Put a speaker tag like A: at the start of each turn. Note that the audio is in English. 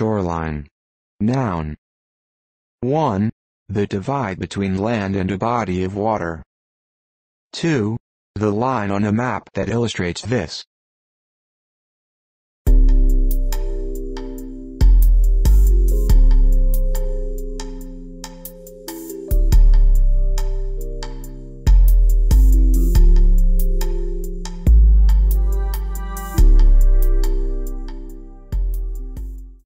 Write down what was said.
A: Shoreline. Noun. 1. The divide between land and a body of water. 2. The line on a map that illustrates this.